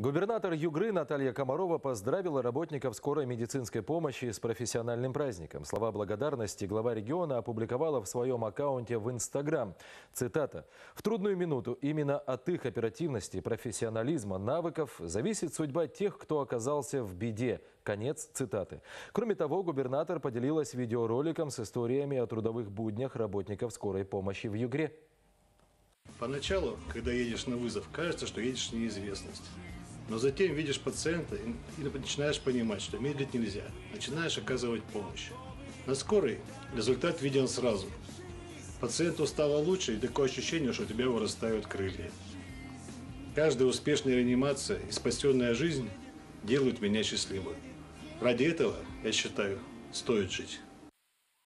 Губернатор Югры Наталья Комарова поздравила работников скорой медицинской помощи с профессиональным праздником. Слова благодарности глава региона опубликовала в своем аккаунте в Инстаграм. Цитата. «В трудную минуту именно от их оперативности, профессионализма, навыков зависит судьба тех, кто оказался в беде». Конец цитаты. Кроме того, губернатор поделилась видеороликом с историями о трудовых буднях работников скорой помощи в Югре. Поначалу, когда едешь на вызов, кажется, что едешь в неизвестность. Но затем видишь пациента и начинаешь понимать, что медлить нельзя. Начинаешь оказывать помощь. На скорой результат виден сразу. Пациенту стало лучше и такое ощущение, что у тебя вырастают крылья. Каждая успешная реанимация и спасенная жизнь делают меня счастливым. Ради этого, я считаю, стоит жить.